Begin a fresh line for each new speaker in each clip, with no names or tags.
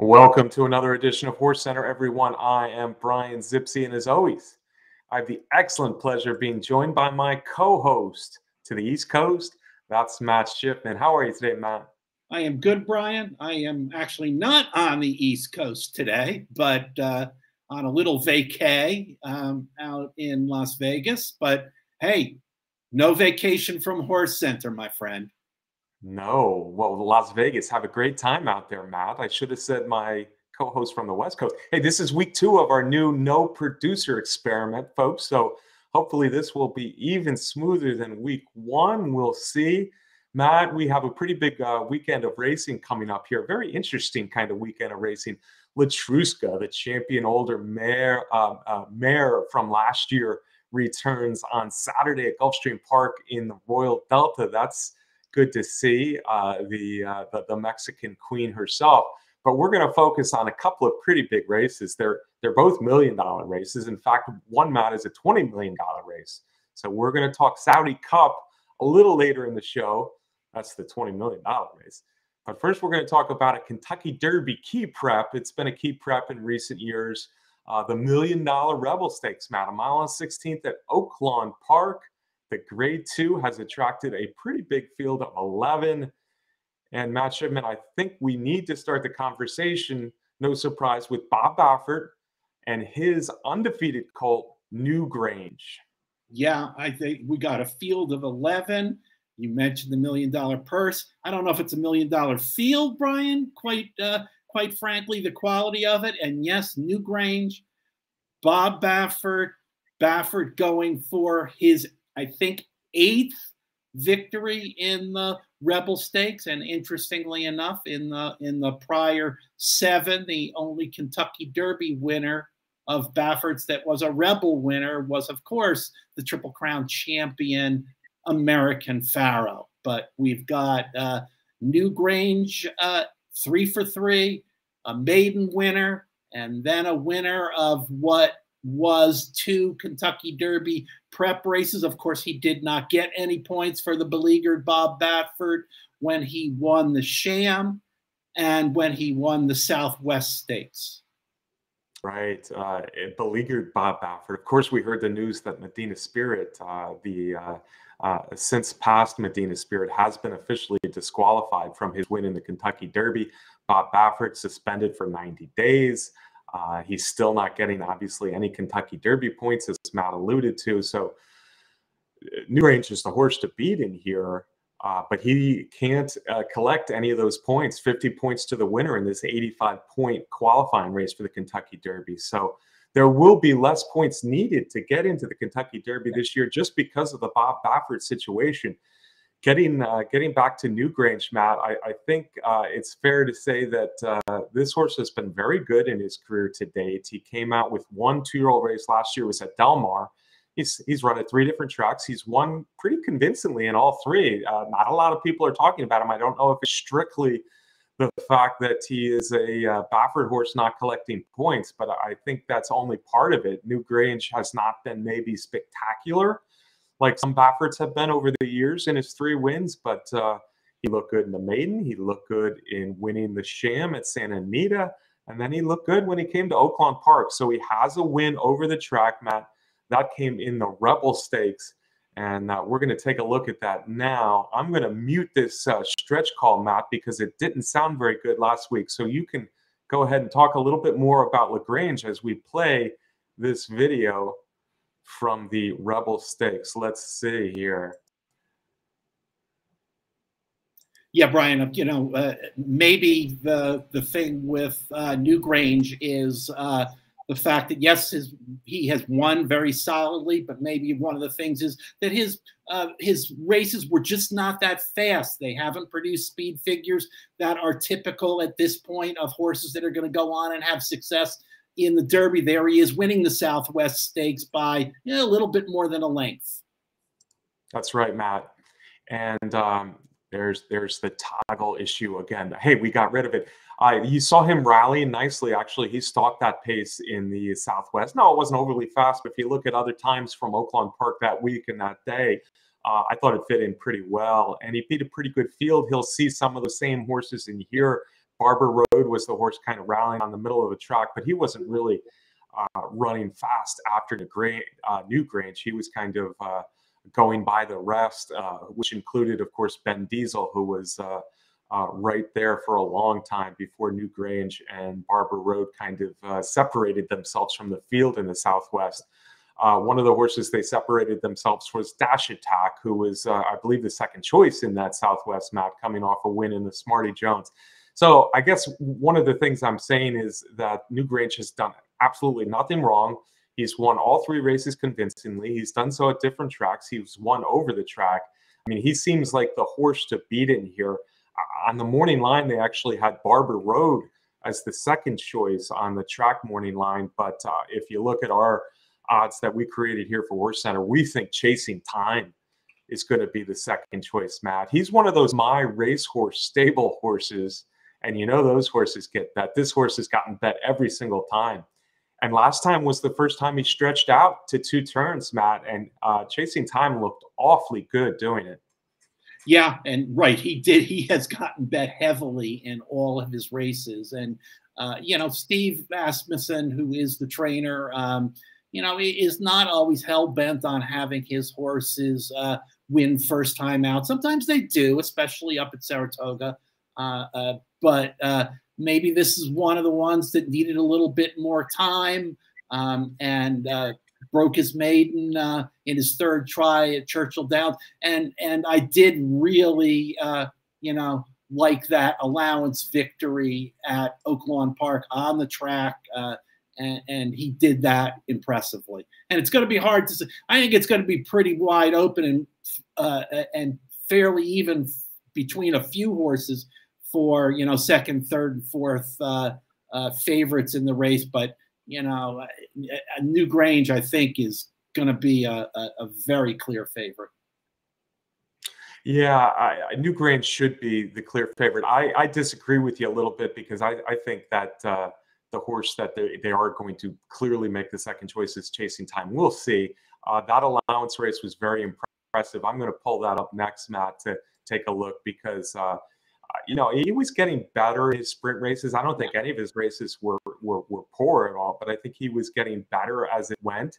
Welcome to another edition of Horse Center, everyone. I am Brian Zipse, and as always, I have the excellent pleasure of being joined by my co-host to the East Coast. That's Matt Shifman. How are you today, Matt?
I am good, Brian. I am actually not on the East Coast today, but uh, on a little vacay um, out in Las Vegas. But hey, no vacation from Horse Center, my friend.
No. Well, Las Vegas, have a great time out there, Matt. I should have said my co host from the West Coast. Hey, this is week two of our new no producer experiment, folks. So hopefully this will be even smoother than week one. We'll see. Matt, we have a pretty big uh, weekend of racing coming up here. Very interesting kind of weekend of racing. Letruska, the champion older mare, uh, uh, mare from last year, returns on Saturday at Gulfstream Park in the Royal Delta. That's good to see uh, the, uh, the, the Mexican queen herself. But we're going to focus on a couple of pretty big races. They're they're both million dollar races. In fact, one Matt is a twenty million dollar race. So we're going to talk Saudi Cup a little later in the show. That's the twenty million dollar race. But first, we're going to talk about a Kentucky Derby key prep. It's been a key prep in recent years. Uh, the Million Dollar Rebel Stakes, Matt, a mile and 16th at Oaklawn Park. The grade two has attracted a pretty big field of 11. And Matt Shifman, I think we need to start the conversation, no surprise, with Bob Baffert and his undefeated colt, Newgrange.
Yeah, I think we got a field of 11. You mentioned the million dollar purse. I don't know if it's a million dollar field, Brian, quite uh, quite frankly, the quality of it. And yes, Newgrange, Bob Baffert, Baffert going for his I think, eighth victory in the Rebel Stakes, and interestingly enough, in the in the prior seven, the only Kentucky Derby winner of Baffert's that was a Rebel winner was, of course, the Triple Crown champion American Pharoah. But we've got uh, Newgrange uh, three for three, a maiden winner, and then a winner of what was two Kentucky Derby prep races. Of course, he did not get any points for the beleaguered Bob Baffert when he won the Sham and when he won the Southwest Stakes.
Right, uh, beleaguered Bob Baffert. Of course, we heard the news that Medina Spirit, uh, the uh, uh, since past Medina Spirit, has been officially disqualified from his win in the Kentucky Derby. Bob Baffert suspended for 90 days. Uh, he's still not getting, obviously, any Kentucky Derby points, as Matt alluded to. So, Newgrange is the horse to beat in here, uh, but he can't uh, collect any of those points 50 points to the winner in this 85 point qualifying race for the Kentucky Derby. So, there will be less points needed to get into the Kentucky Derby this year just because of the Bob Baffert situation getting uh, getting back to Newgrange, Matt, I, I think uh, it's fair to say that uh, this horse has been very good in his career to date. He came out with one two-year-old race last year was at Del Mar. He's he's run at three different tracks. He's won pretty convincingly in all three. Uh, not a lot of people are talking about him. I don't know if it's strictly the fact that he is a uh, Baffert horse not collecting points, but I think that's only part of it. Newgrange has not been maybe spectacular like some Bafferts have been over the years in his three wins, but uh, he looked good in the maiden. He looked good in winning the Sham at Santa Anita. And then he looked good when he came to Oaklawn Park. So he has a win over the track, Matt. That came in the Rebel Stakes. And uh, we're going to take a look at that now. I'm going to mute this uh, stretch call, Matt, because it didn't sound very good last week. So you can go ahead and talk a little bit more about Newgrange as we play this video from the Rebel Stakes. Let's see here.
Yeah, Brian. Uh, you know, uh, maybe the the thing with uh, Newgrange is uh, the fact that yes, his, he has won very solidly, but maybe one of the things is that his uh, his races were just not that fast. They haven't produced speed figures that are typical at this point of horses that are going to go on and have success in the Derby there. He is winning the Southwest Stakes by you know, a little bit more than a length.
That's right, Matt. And um, there's there's the toggle issue again. Hey, we got rid of it. Uh, you saw him rally nicely. Actually, he stalked that pace in the Southwest. No, it wasn't overly fast, but if you look at other times from Oaklawn Park that week and that day, uh, I thought it fit in pretty well. And he beat a pretty good field. He'll see some of the same horses in here Barber Road was the horse kind of rallying on the middle of the track, but he wasn't really uh, running fast after the uh, Newgrange. He was kind of uh, going by the rest, uh, which included, of course, Ben Diesel, who was uh, uh, right there for a long time before Newgrange and Barber Road kind of separated themselves from the field in the Southwest. one of the horses they separated themselves was Dash Attack, who was, I believe, the second choice in that Southwest map, coming off a win in the Smarty Jones. So I guess one of the things I'm saying is that New Newgrange has done absolutely nothing wrong. He's won all three races convincingly. He's done so at different tracks. He's won over the track. I mean, he seems like the horse to beat in here. On the morning line, they actually had Barber Road as the second choice on the track morning line. But uh, if you look at our odds that we created here for Horse Center, we think Chasing Time is going to be the second choice, Matt. He's one of those my racehorse stable horses and you know those horses get bet. This horse has gotten bet every single time. And last time was the first time he stretched out to two turns, Matt. And uh, chasing time looked awfully good doing it.
Yeah, and right, he did. He has gotten bet heavily in all of his races, and uh, you know, Steve Asmussen, who is the trainer, um, you know, is not always hell bent on having his horses uh, win first time out. Sometimes they do, especially up at Saratoga. Uh, uh, but uh, maybe this is one of the ones that needed a little bit more time um, and uh, broke his maiden uh, in his third try at Churchill Downs. And and I did really, uh, you know, like that allowance victory at Oaklawn Park on the track. Uh, and, and, he did that impressively. And it's going to be hard to. Say. I think it's going to be pretty wide open and uh, and fairly even between a few horses for you know second, third, and fourth uh, uh, favorites in the race. But you know, a Newgrange I think is going to be a, a, a, very clear favorite.
Yeah, I, Newgrange should be the clear favorite. I, I disagree with you a little bit because I, I think that uh, the horse that they, they are going to clearly make the second choice is chasing time. We'll see. Uh, that allowance race was very impressive. I'm going to pull that up next, Matt, to take a look because uh, you know, he was getting better in his sprint races. I don't think any of his races were, were, were poor at all, but I think he was getting better as it went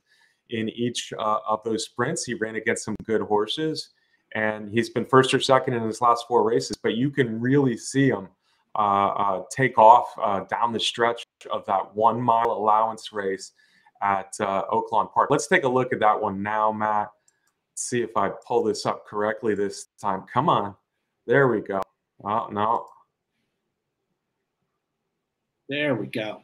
in each uh, of those sprints. He ran against some good horses, and he's been first or second in his last four races. But you can really see him uh, uh, take off uh, down the stretch of that one mile allowance race at uh, Oaklawn Park. Let's take a look at that one now, Matt. Let's see if I pull this up correctly this time. Come on. There we go. Oh, no.
There we go.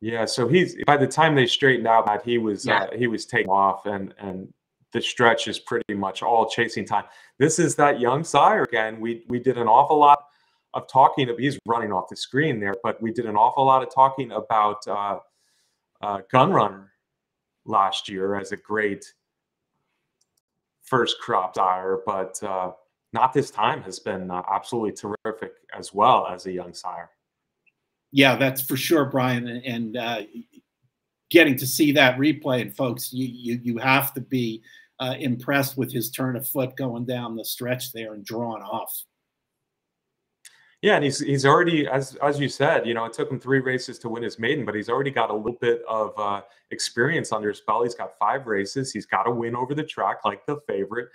Yeah, so he's by the time they straightened out that he was yeah. uh, he was taken off and and the stretch is pretty much all chasing time. This is that young sire again. We we did an awful lot of talking. About, he's running off the screen there, but we did an awful lot of talking about uh, uh, Gunrunner last year as a great first crop sire, but uh, not this time has been uh, absolutely terrific as well as a young sire.
Yeah, that's for sure, Brian. And uh, getting to see that replay, and folks, you you you have to be uh, impressed with his turn of foot going down the stretch there and drawing off.
Yeah, and he's he's already as as you said, you know, it took him three races to win his maiden, but he's already got a little bit of uh, experience under his belt. He's got five races. He's got a win over the track like the favorite.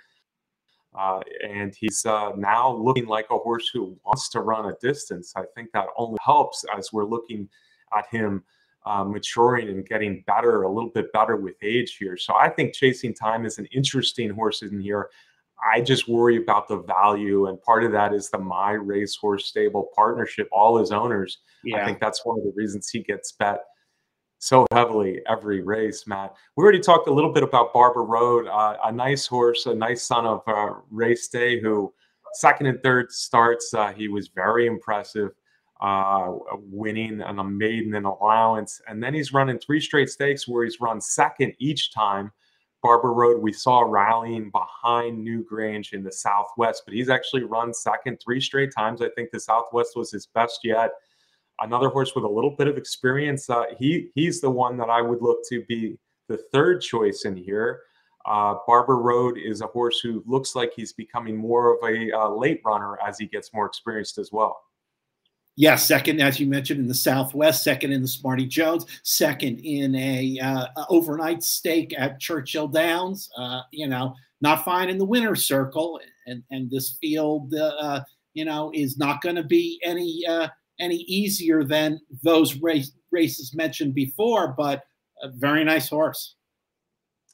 Uh, and he's uh, now looking like a horse who wants to run a distance. I think that only helps as we're looking at him uh, maturing and getting better, a little bit better with age here. So I think Chasing Time is an interesting horse in here. I just worry about the value, and part of that is the My Racehorse Stable partnership. All his owners, yeah. I think that's one of the reasons he gets bet so heavily every race, Matt. We already talked a little bit about Barber Road, uh, a nice horse, a nice son of uh, Race Day, who second and third starts, uh, he was very impressive, uh, winning an a maiden and allowance. And then he's running three straight stakes where he's run second each time. Barber Road, we saw rallying behind Newgrange in the Southwest, but he's actually run second three straight times. I think the Southwest was his best yet another horse with a little bit of experience. Uh, he he's the one that I would look to be the third choice in here. Uh, Barber Road is a horse who looks like he's becoming more of a uh, late runner as he gets more experienced as well.
Yeah, second, as you mentioned, in the Southwest, second in the Smarty Jones, second in a uh, overnight stake at Churchill Downs. Uh, you know, not fine in the winner's circle, and and this field, uh, you know, is not going to be any uh, any easier than those race, races mentioned before. But a very nice horse.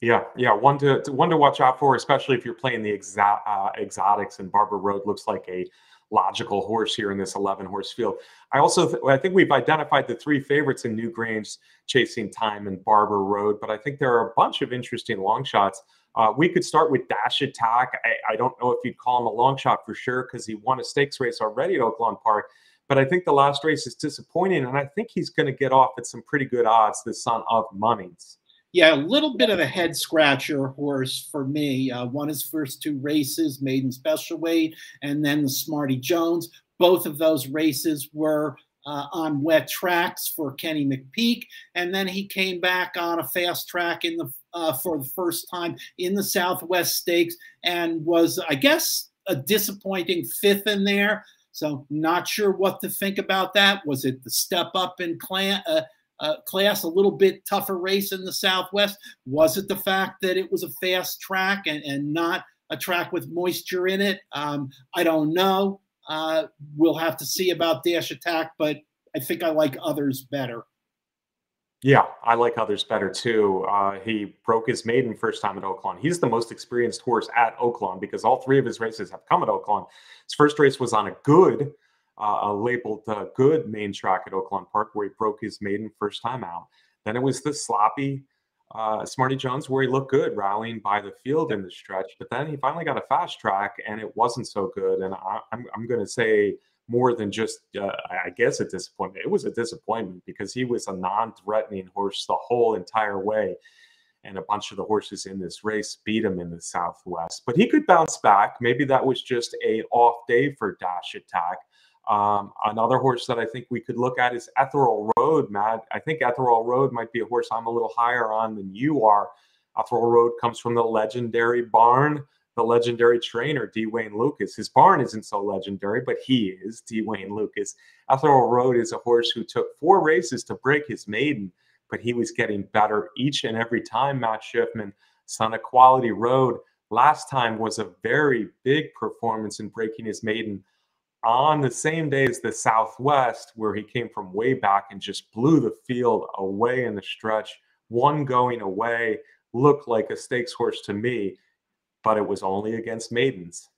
Yeah, yeah, one to one to watch out for, especially if you're playing the exa- uh, exotics. And Barber Road looks like a logical horse here in this 11 horse field. I also th- I think we've identified the three favorites in Newgrange, Chasing Time, and Barber Road, but I think there are a bunch of interesting long shots. Uh, we could start with Dash Attack. I, I, don't know if you'd call him a long shot for sure because he won a stakes race already at Oaklawn Park, but I think the last race is disappointing, and I think he's going to get off at some pretty good odds. The son of Munnings
yeah, a little bit of a head scratcher horse for me. Uh, won his first two races, maiden special weight, and then the Smarty Jones. Both of those races were uh, on wet tracks for Kenny McPeek, and then he came back on a fast track in the uh, for the first time in the Southwest Stakes, and was, I guess, a disappointing fifth in there. So, not sure what to think about that. Was it the step up in clan? Uh, uh, class, a little bit tougher race in the Southwest? Was it the fact that it was a fast track and, and not a track with moisture in it? Um, I don't know. Uh, we'll have to see about Dash Attack, but I think I like others better.
Yeah, I like others better too. Uh, he broke his maiden first time at Oaklawn. He's the most experienced horse at Oaklawn because all three of his races have come at Oaklawn. His first race was on a good uh, labeled uh, good main track at Oaklawn Park where he broke his maiden first time out. Then it was the sloppy uh, Smarty Jones where he looked good rallying by the field in the stretch. But then he finally got a fast track and it wasn't so good. And I, I'm, I'm going to say more than just, uh, I guess, a disappointment. It was a disappointment because he was a non threatening horse the whole entire way. And a bunch of the horses in this race beat him in the Southwest. But he could bounce back. Maybe that was just a off day for Dash Attack um, another horse that I think we could look at is Ethereal Road, Matt. I think Ethereal Road might be a horse I'm a little higher on than you are. Ethereal Road comes from the legendary barn, the legendary trainer, D. Wayne Lukas. His barn isn't so legendary, but he is D. Wayne Lukas. Ethereal Road is a horse who took four races to break his maiden, but he was getting better each and every time, Matt Shifman. Son of Quality Road last time was a very big performance in breaking his maiden on the same day as the Southwest, where he came from way back and just blew the field away in the stretch. One going away looked like a stakes horse to me, but it was only against maidens.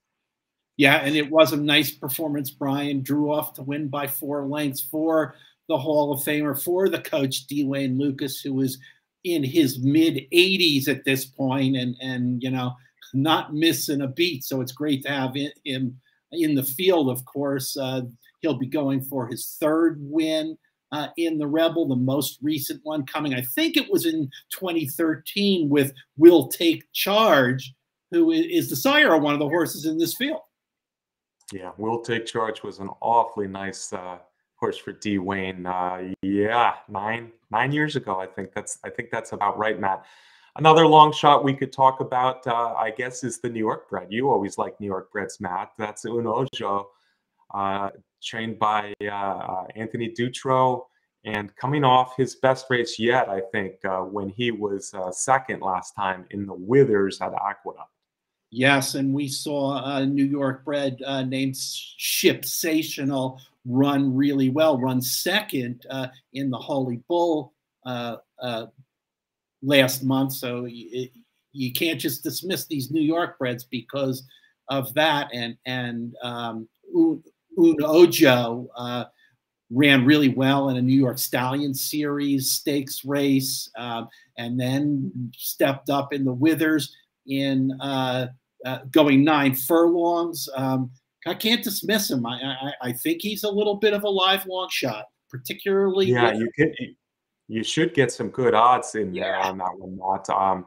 Yeah, and it was a nice performance. Brian drew off to win by four lengths for the Hall of Famer, for the coach D. Wayne Lukas, who was in his mid 80s at this point, and and you know not missing a beat. So it's great to have him in the field, of course. Uh, he'll be going for his third win uh, in the Rebel, the most recent one coming, I think it was in 2013 with Will Take Charge, who is the sire of one of the horses in this field.
Yeah, Will Take Charge was an awfully nice uh, horse for D. Wayne. Uh, yeah, nine nine years ago, I think that's I think that's about right, Matt. Another long shot we could talk about, uh, I guess, is the New York bred. You always like New York breds, Matt. That's Un Ojo, uh, trained by uh, uh, Anthony Dutrow, and coming off his best race yet, I think, uh, when he was uh, second last time in the Withers at Aqueduct.
Yes, and we saw a New York bred named Shipsational run really well, run second in the Holy Bull last month. So you, you can't just dismiss these New York breds because of that. And and um, Un, Ojo uh, ran really well in a New York Stallion Series stakes race, uh, and then stepped up in the Withers in uh, uh, going nine furlongs. Um, I can't dismiss him. I, I, I think he's a little bit of a live long shot, particularly.
Yeah, you can you should get some good odds in there on that one. Not um,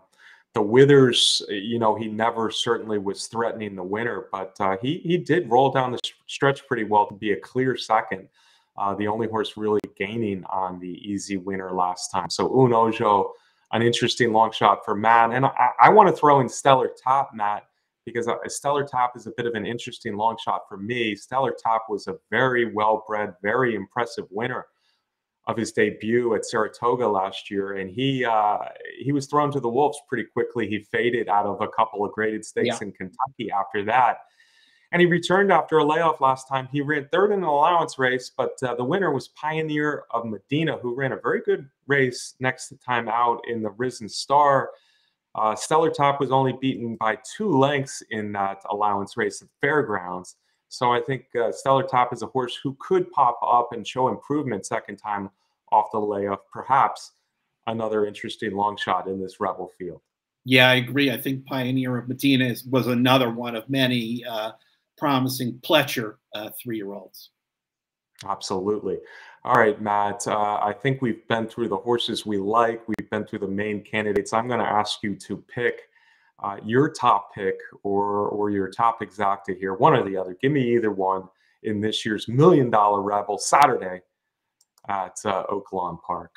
the Withers, you know, he never certainly was threatening the winner, but uh, he he did roll down the stretch pretty well to be a clear second. Uh, the only horse really gaining on the easy winner last time. So Un Ojo, an interesting long shot for Matt, and I, I want to throw in Stellar Top, Matt, because uh, Stellar Top is a bit of an interesting long shot for me. Stellar Top was a very well bred, very impressive winner of his debut at Saratoga last year, and he uh, he was thrown to the wolves pretty quickly. He faded out of a couple of graded stakes yeah. in Kentucky after that, and he returned after a layoff last time. He ran third in an allowance race, but uh, the winner was Pioneer of Medina, who ran a very good race next time out in the Risen Star. Uh, Stellar Top was only beaten by two lengths in that allowance race at Fairgrounds. So I think uh, Stellar Top is a horse who could pop up and show improvement second time off the layoff. Perhaps another interesting long shot in this Rebel field.
Yeah, I agree. I think Pioneer of Medina is, was another one of many uh, promising Pletcher uh, three-year-olds.
Absolutely. All right, Matt. Uh, I think we've been through the horses we like. We've been through the main candidates. I'm going to ask you to pick uh, your top pick or or your top exacta here, one or the other. Give me either one in this year's Million Dollar Rebel Saturday at uh, Oaklawn Park.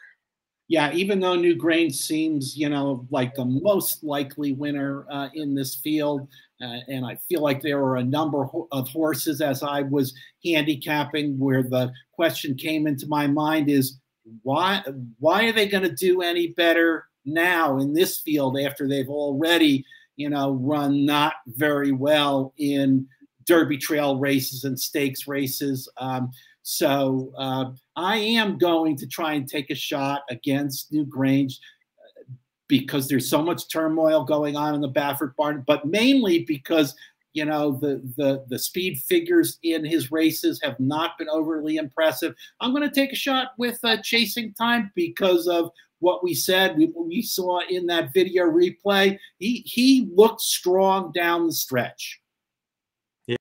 Yeah, even though Newgrange seems, you know, like the most likely winner uh, in this field, uh, and I feel like there were a number of horses as I was handicapping where the question came into my mind is why why are they going to do any better now in this field after they've already, you know, run not very well in Derby Trail races and stakes races. Um, so uh, I am going to try and take a shot against Newgrange uh, because there's so much turmoil going on in the Baffert barn, but mainly because you know the the the speed figures in his races have not been overly impressive. I'm going to take a shot with uh, Chasing Time because of what we said, we, we saw in that video replay. He he looked strong down the stretch.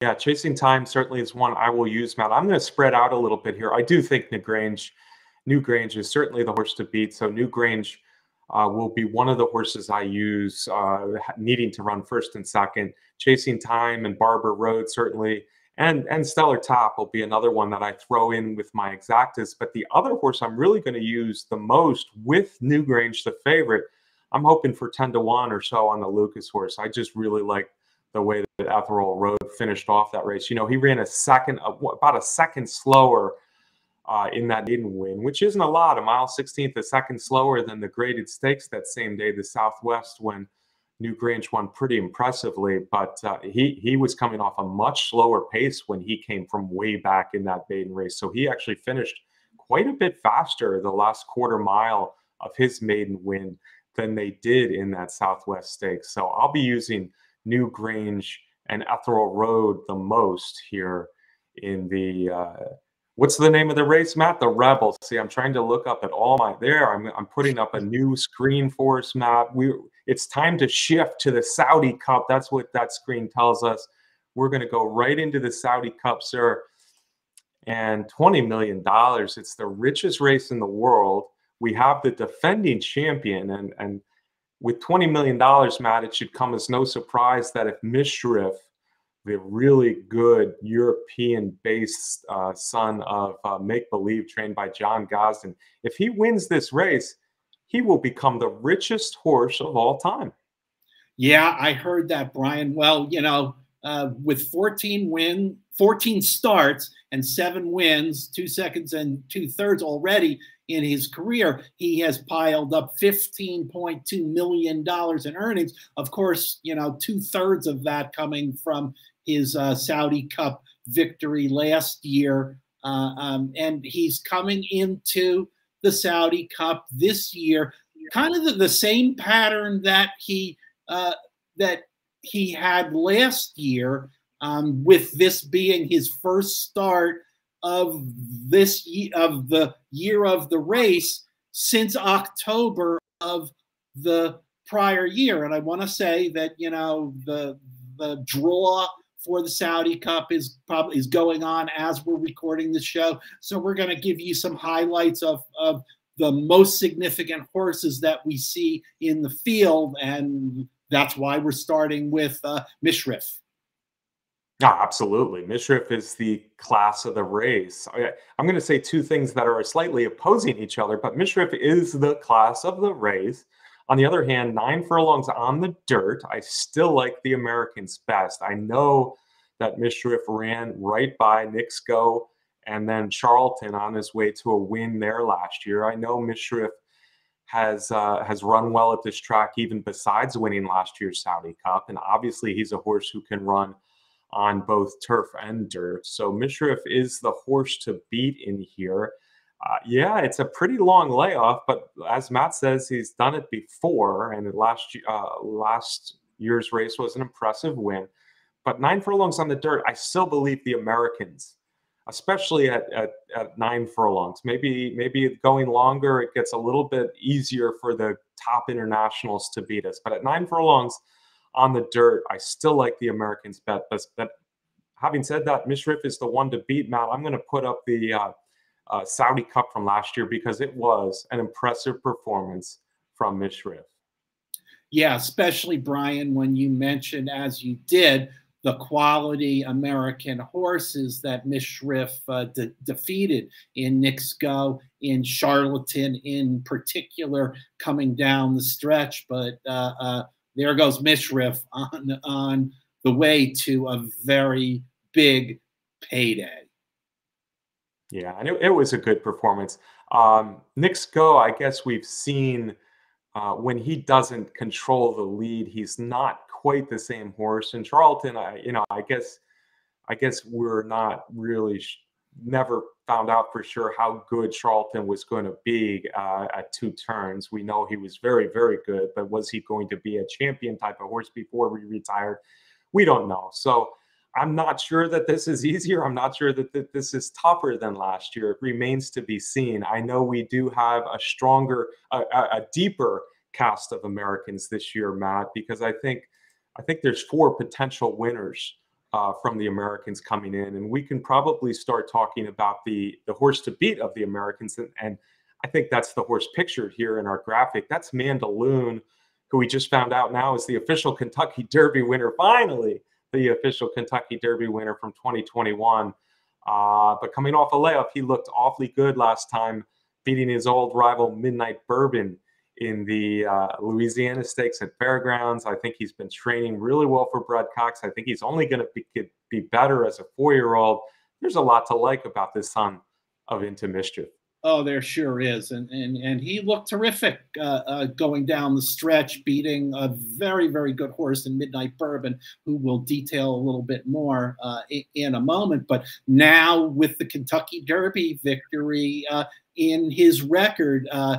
Yeah, chasing time certainly is one I will use, Matt. I'm going to spread out a little bit here. I do think Newgrange, Newgrange is certainly the horse to beat. So Newgrange uh, will be one of the horses I use, uh, needing to run first and second. Chasing time and Barber Road certainly and and Stellar Top will be another one that I throw in with my exactas. But the other horse I'm really going to use the most with Newgrange, the favorite, I'm hoping for 10 to 1 or so on the Lukas horse. I just really like the way that Ethereal Road finished off that race. You know, he ran a second, about a second slower uh, in that maiden win, which isn't a lot. A mile 16th, a second slower than the graded stakes that same day, the Southwest, when Newgrange won pretty impressively, but uh, he he was coming off a much slower pace when he came from way back in that maiden race. So he actually finished quite a bit faster the last quarter mile of his maiden win than they did in that Southwest Stakes. So I'll be using Newgrange and Ethereal Road the most here in the. Uh, what's the name of the race, Matt? The Rebels. See, I'm trying to look up at all my there. I'm I'm putting up a new screen for Matt. We it's time to shift to the Saudi Cup. That's what that screen tells us. We're going to go right into the Saudi Cup, sir. And $20 million. It's the richest race in the world. We have the defending champion. And, and with $20 million, Matt, it should come as no surprise that if Mishriff, the really good European based uh, son of uh, Make Believe, trained by John Gosden, if he wins this race, he will become the richest horse of all time.
Yeah, I heard that, Brian. Well, you know, uh, with 14 win, 14 starts and seven wins, two seconds and two thirds already in his career, he has piled up 15.2 million dollars in earnings. Of course, you know, two thirds of that coming from his uh, Saudi Cup victory last year, uh, um, and he's coming into the Saudi Cup this year. Kind of the, the same pattern that he uh, that he had last year, um, with this being his first start of this of the year of the race since October of the prior year. And I want to say that you know the the draw for the Saudi Cup is probably is going on as we're recording the show. So we're going to give you some highlights of of the most significant horses that we see in the field, and that's why we're starting with uh, Mishriff.
Yeah, absolutely. Mishriff is the class of the race. I, am going to say two things that are slightly opposing each other, but Mishriff is the class of the race. On the other hand, nine furlongs on the dirt, I still like the Americans best. I know that Mishriff ran right by Go and then Charlatan on his way to a win there last year. I know Mishriff has uh, has run well at this track, even besides winning last year's Saudi Cup, and obviously he's a horse who can run on both turf and dirt. So Mishriff is the horse to beat in here. Uh, yeah, it's a pretty long layoff, but as Matt says, he's done it before, and last uh, last year's race was an impressive win. But nine furlongs on the dirt, I still believe the Americans, especially at, at, at nine furlongs. Maybe maybe going longer, it gets a little bit easier for the top internationals to beat us. But at nine furlongs on the dirt, I still like the Americans bet. But, but having said that, Mishriff is the one to beat. Matt, I'm going to put up the uh, uh, Saudi Cup from last year because it was an impressive performance from Mishriff.
Yeah, especially Brian, when you mentioned, as you did, the quality American horses that Mishriff uh, de- defeated in Go, in Charlatan in particular, coming down the stretch. But uh, uh, there goes Mishriff on, on the way to a very big payday.
Yeah, and it, it was a good performance. Um, Go, I guess we've seen uh, when he doesn't control the lead, he's not quite the same horse. And Charlatan, I, you know, I guess, I guess we're not really never found out for sure how good Charlatan was going to be uh, at two turns. We know he was very, very good, but was he going to be a champion type of horse before we retired? We don't know. So I'm not sure that this is easier. I'm not sure that, this is tougher than last year. It remains to be seen. I know we do have a stronger, a, a deeper cast of Americans this year, Matt, because I think I think there's four potential winners uh, from the Americans coming in, and we can probably start talking about the the horse to beat of the Americans, and, and I think that's the horse pictured here in our graphic. That's Mandaloun, who we just found out now is the official Kentucky Derby winner. Finally, the official Kentucky Derby winner from 2021. Uh, but coming off a layoff, he looked awfully good last time, beating his old rival Midnight Bourbon in the uh, Louisiana Stakes at Fairgrounds. I think he's been training really well for Brad Cox. I think he's only going to be, be better as a four year old. There's a lot to like about this son of Into Mischief.
Oh, there sure is, and and and he looked terrific uh, uh, going down the stretch, beating a very very good horse in Midnight Bourbon, who we'll detail a little bit more uh, in, in, a moment. But now with the Kentucky Derby victory uh, in his record, uh,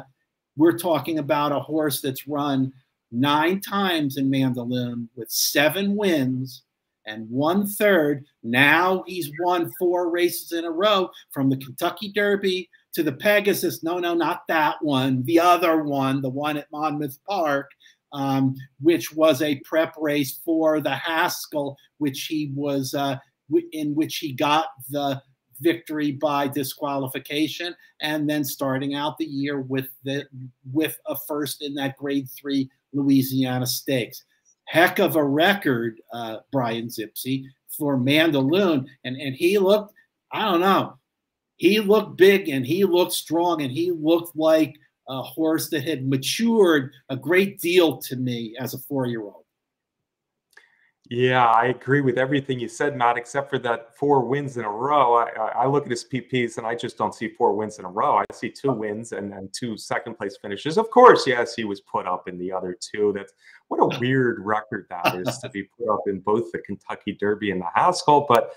we're talking about a horse that's run nine times in Mandaloun with seven wins and one third. Now he's won four races in a row from the Kentucky Derby to the Pegasus. No, no, not that one. The other one, the one at Monmouth Park, um, which was a prep race for the Haskell, which he was uh, in which he got the victory by disqualification, and then starting out the year with the with a first in that Grade Three Louisiana Stakes. Heck of a record, uh, Brian Zipse for Mandaloun, and and he looked. I don't know he looked big and he looked strong and he looked like a horse that had matured a great deal to me as a four year old.
Yeah, I agree with everything you said, Matt, except for that four wins in a row. I, I look at his PPs and I just don't see four wins in a row. I see two wins and, and two second place finishes. Of course, yes, he was put up in the other two. That's what a weird record that is to be put up in both the Kentucky Derby and the Haskell. But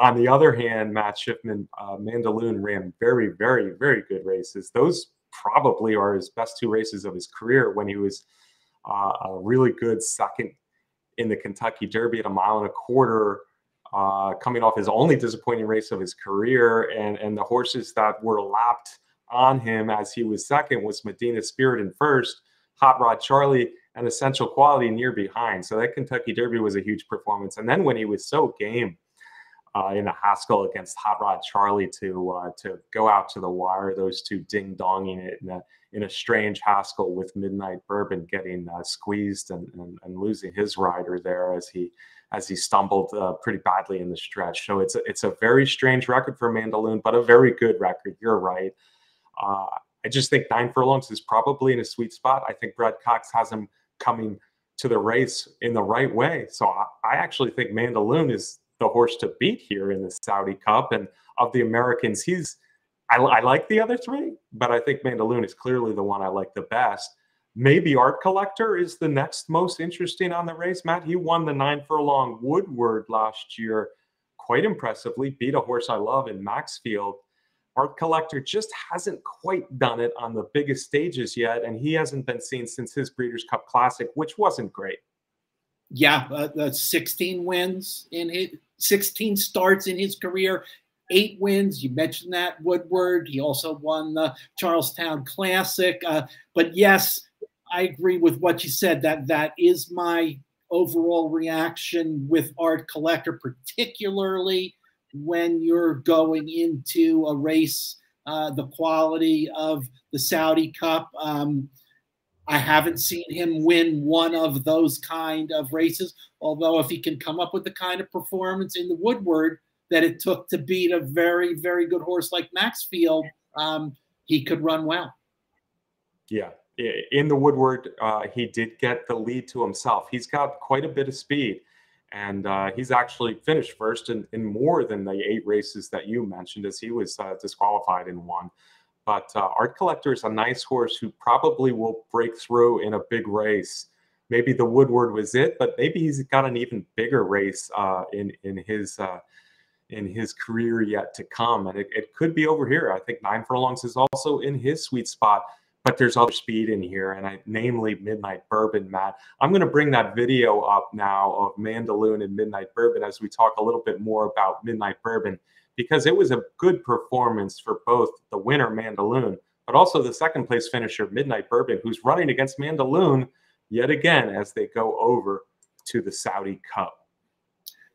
on the other hand, Matt Shifman, uh, Mandaloun ran very, very, very good races. Those probably are his best two races of his career when he was uh, a really good second in the Kentucky Derby at a mile and a quarter, uh, coming off his only disappointing race of his career. And, and the horses that were lapped on him as he was second was Medina Spirit in first, Hot Rod Charlie, and Essential Quality near behind. So that Kentucky Derby was a huge performance. And then when he was so game, uh, in a Haskell against Hot Rod Charlie to uh, to go out to the wire. Those two ding donging it in a in a strange Haskell with Midnight Bourbon getting uh, squeezed and, and, and losing his rider there as he as he stumbled uh, pretty badly in the stretch. So it's a, it's a very strange record for Mandaloun, but a very good record. You're right. Uh, I just think nine furlongs is probably in a sweet spot. I think Brad Cox has him coming to the race in the right way. So I, I actually think Mandaloun is the horse to beat here in the Saudi Cup. And of the Americans, he's I, I like the other three, but I think Mandaloun is clearly the one I like the best. Maybe Art Collector is the next most interesting on the race. Matt, he won the nine furlong Woodward last year quite impressively, beat a horse I love in Maxfield. Art Collector just hasn't quite done it on the biggest stages yet, and he hasn't been seen since his Breeders' Cup Classic, which wasn't great.
Yeah, uh, uh, 16 wins in his 16 starts in his career, eight wins. You mentioned that Woodward. He also won the Charlestown Classic. Uh, but yes, I agree with what you said. That that is my overall reaction with Art Collector, particularly when you're going into a race uh, the quality of the Saudi Cup. Um, I haven't seen him win one of those kind of races. Although, if he can come up with the kind of performance in the Woodward that it took to beat a very, very good horse like Maxfield, um, he could run well.
Yeah. In the Woodward, uh, he did get the lead to himself. He's got quite a bit of speed, and uh, he's actually finished first in, in, more than the eight races that you mentioned, as he was uh, disqualified in one. But uh, Art Collector is a nice horse who probably will break through in a big race. Maybe the Woodward was it, but maybe he's got an even bigger race uh, in in his uh, in his career yet to come. And it, it could be over here. I think nine furlongs is also in his sweet spot, but there's other speed in here, and I, namely Midnight Bourbon, Matt. I'm going to bring that video up now of Mandaloun and Midnight Bourbon as we talk a little bit more about Midnight Bourbon, because it was a good performance for both the winner, Mandaloun, but also the second place finisher, Midnight Bourbon, who's running against Mandaloun yet again as they go over to the Saudi Cup.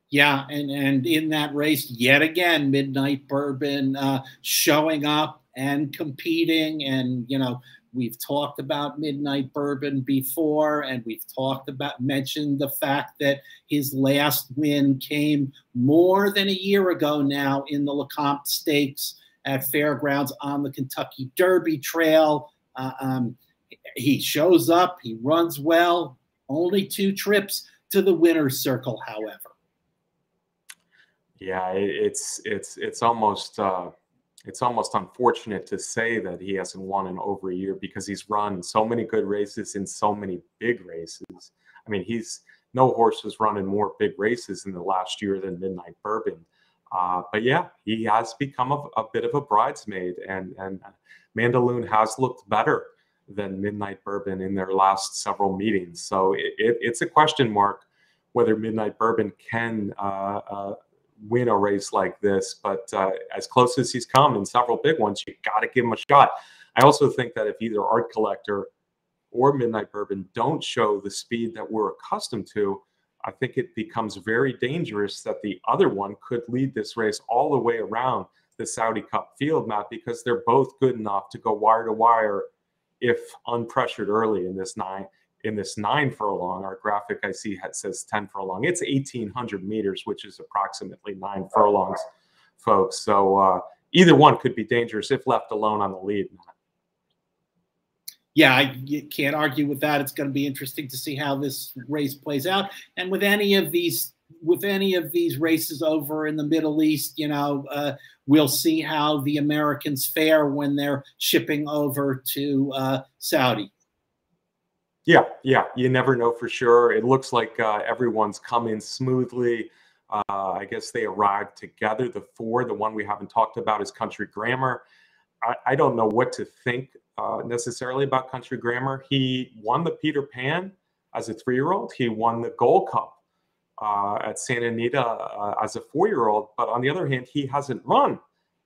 Yeah, and and in that race, yet again, Midnight Bourbon uh, showing up and competing, and you know we've talked about Midnight Bourbon before, and we've talked about mentioned the fact that his last win came more than a year ago now in the Lecomte Stakes at Fairgrounds on the Kentucky Derby Trail. Uh, um, he shows up, he runs well. Only two trips to the winner's circle, however.
Yeah, it's it's it's almost uh, it's almost unfortunate to say that he hasn't won in over a year because he's run so many good races in so many big races. I mean, he's no horse has run in more big races in the last year than Midnight Bourbon. Uh, but yeah, he has become a, a, bit of a bridesmaid, and and Mandaloun has looked better than Midnight Bourbon in their last several meetings. So it, it, it's a question mark whether Midnight Bourbon can uh, uh, win a race like this. But uh, as close as he's come in several big ones, you got to give him a shot. I also think that if either Art Collector or Midnight Bourbon don't show the speed that we're accustomed to, I think it becomes very dangerous that the other one could lead this race all the way around the Saudi Cup field map because they're both good enough to go wire to wire if unpressured early in this nine in this nine furlong. Our graphic I see says 10 furlong. It's 1,800 meters, which is approximately nine furlongs, folks. So uh, either one could be dangerous if left alone on the lead.
Yeah, I can't argue with that. It's going to be interesting to see how this race plays out. And with any of these with any of these races over in the Middle East, you know, uh, we'll see how the Americans fare when they're shipping over to uh, Saudi.
Yeah, yeah, you never know for sure. It looks like uh, everyone's coming smoothly. Uh, I guess they arrived together. The four, the one we haven't talked about is Country Grammar. I, I don't know what to think uh, necessarily about Country Grammar. He won the Peter Pan as a three year old, he won the Gold Cup uh, at Santa Anita uh, as a four year old. But on the other hand, he hasn't run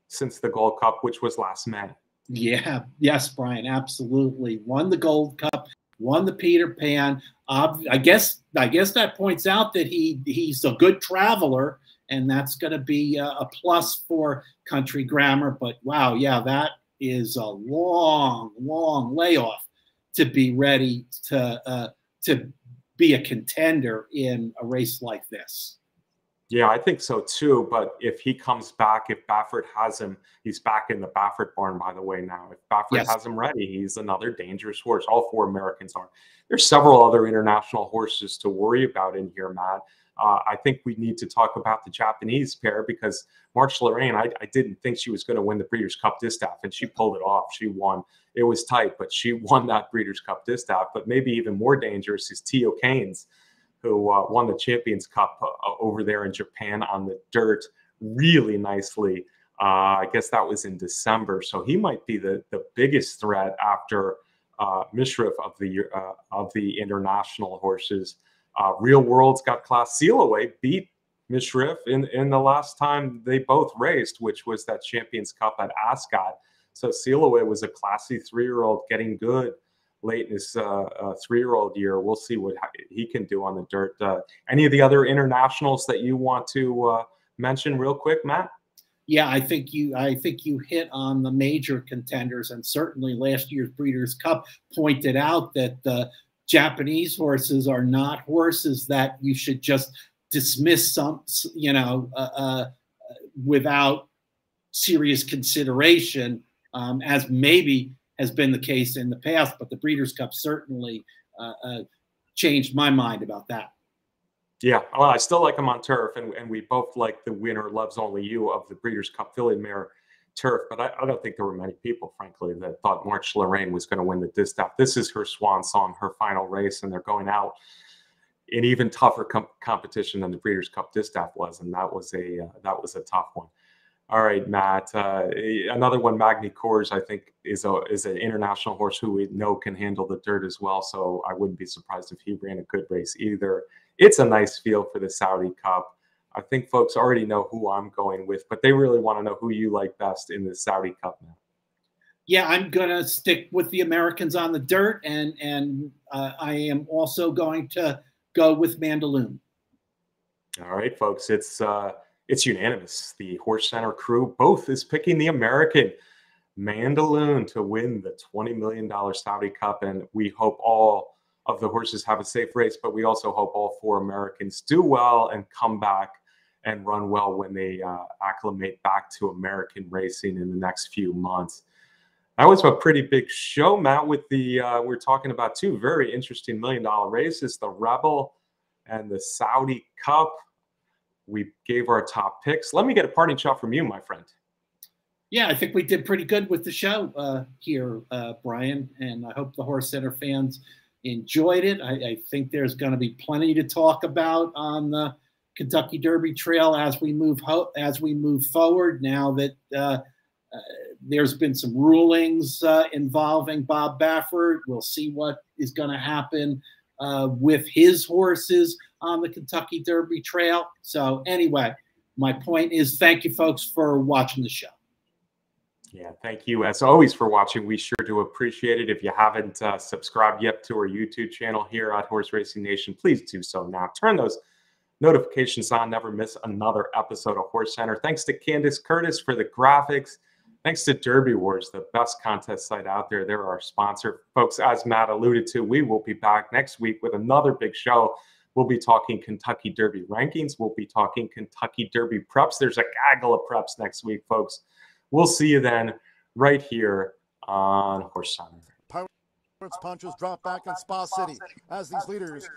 since the Gold Cup, which was last May.
Yeah, yes, Brian, absolutely. Won the Gold Cup won the Peter Pan. Uh, I guess I guess that points out that he he's a good traveler, and that's going to be a, a, plus for Country Grammar. But wow, yeah, that is a long, long layoff to be ready to uh, to be a contender in a race like this.
Yeah, I think so too. But if he comes back, if Baffert has him, he's back in the Baffert barn, by the way, now. If Baffert yes. has him ready, he's another dangerous horse. All four Americans are. There's several other international horses to worry about in here, Matt. Uh, I think we need to talk about the Japanese pair because Marche Lorraine, I, I didn't think she was going to win the Breeders' Cup Distaff, and she pulled it off. She won. It was tight, but she won that Breeders' Cup Distaff. But maybe even more dangerous is T O Keynes who uh, won the Champions Cup uh, over there in Japan on the dirt really nicely. Uh, I guess that was in December, so he might be the the biggest threat after uh, Mishriff of the uh, of the international horses. Uh, Real World's got class. Sealiway beat Mishriff in in the last time they both raced, which was that Champions Cup at Ascot. So Sealiway was a classy three year old getting good late in his uh, uh, three-year-old year. We'll see what he can do on the dirt. Uh, any of the other internationals that you want to uh, mention real quick, Matt?
Yeah, I think you I think you hit on the major contenders, and certainly last year's Breeders' Cup pointed out that the Japanese horses are not horses that you should just dismiss some, you know, uh, uh, without serious consideration, um, as maybe has been the case in the past, but the Breeders' Cup certainly uh, uh, changed my mind about that.
Yeah, well, I still like him on turf, and, and we both like the winner Loves Only You of the Breeders' Cup Filly Mare turf. But I, I, don't think there were many people, frankly, that thought Marche Lorraine was going to win the distaff. This is her swan song, her final race, and they're going out in even tougher com- competition than the Breeders' Cup distaff was, and that was a uh, that was a tough one. All right, Matt. Uh, another one, Magny Cours, I think is a is an international horse who we know can handle the dirt as well. So I wouldn't be surprised if he ran a good race either. It's a nice field for the Saudi Cup. I think folks already know who I'm going with, but they really want to know who you like best in the Saudi Cup now.
Yeah, I'm gonna stick with the Americans on the dirt, and and uh, I am also going to go with Mandaloun.
All right, folks. It's uh, it's unanimous. The Horse Center crew both is picking the American Mandaloun to win the $20 million Saudi Cup. And we hope all of the horses have a safe race, but we also hope all four Americans do well and come back and run well when they uh, acclimate back to American racing in the next few months. That was a pretty big show, Matt. With the uh, we're talking about two very interesting million dollar races: the Rebel and the Saudi Cup. We gave our top picks. Let me get a parting shot from you, my friend.
Yeah, I think we did pretty good with the show uh, here, uh, Brian, and I hope the Horse Center fans enjoyed it. I, I think there's going to be plenty to talk about on the Kentucky Derby Trail as we move ho- as we move forward. Now that uh, uh there's been some rulings uh, involving Bob Baffert, we'll see what is going to happen uh, with his horses on the Kentucky Derby Trail. So, anyway, my point is thank you, folks, for watching the show.
Yeah, thank you as always for watching. We sure do appreciate it. If you haven't uh, subscribed yet to our YouTube channel here at Horse Racing Nation, please do so now. Turn those notifications on. Never miss another episode of Horse Center. Thanks to Candace Curtis for the graphics. Thanks to Derby Wars, the best contest site out there. They're our sponsor. Folks, as Matt alluded to, we will be back next week with another big show. We'll be talking Kentucky Derby rankings. We'll be talking Kentucky Derby preps. There's a gaggle of preps next week, folks. We'll see you then right here on Horse Center.
Punches drop back in Spa City as these leaders